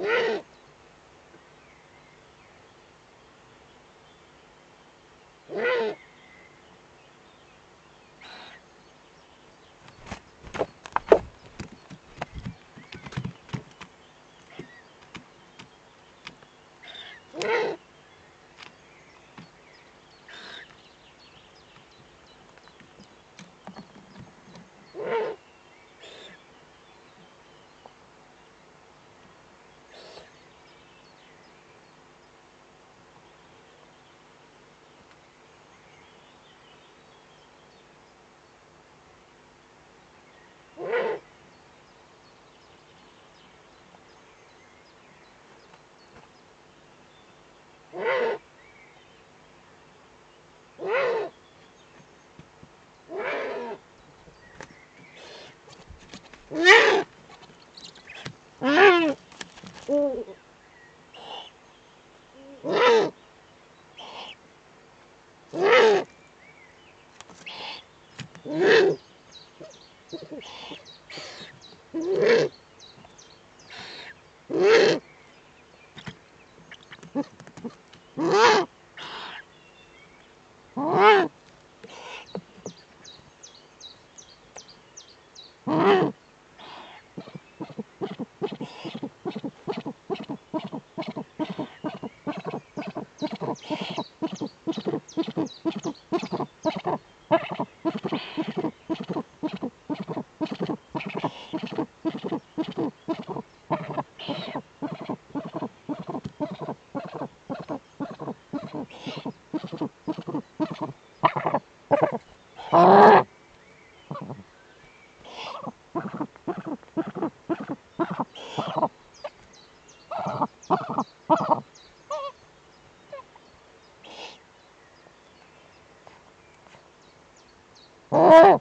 Woo! Mm-hmm. あ あ Oh!